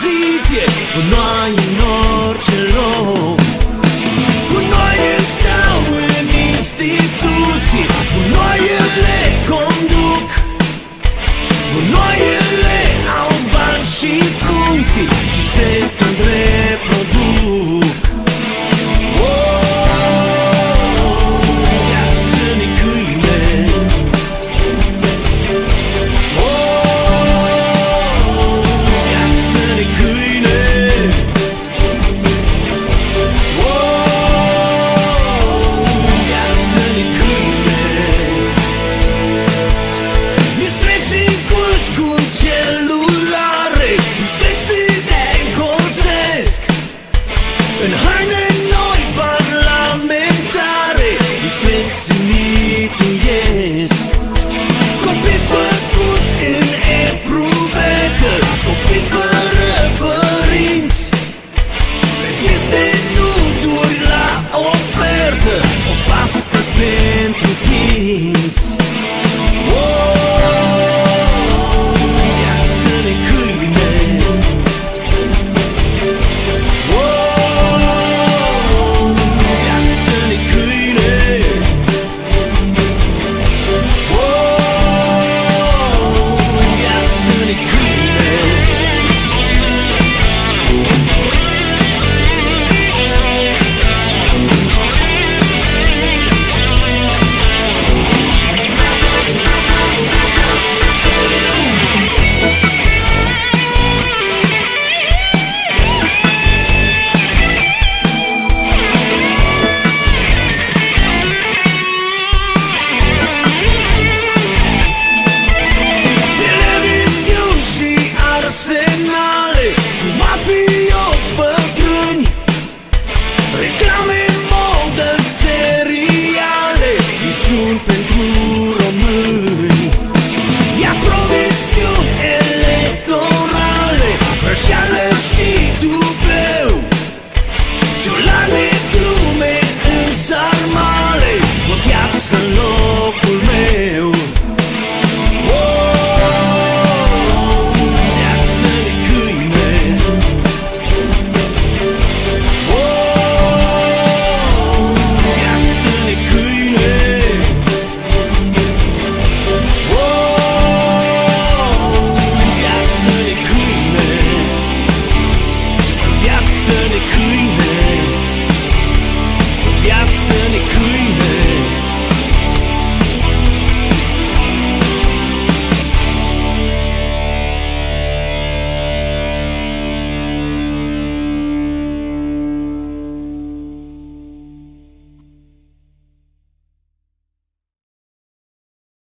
poziție cu noi în orice loc.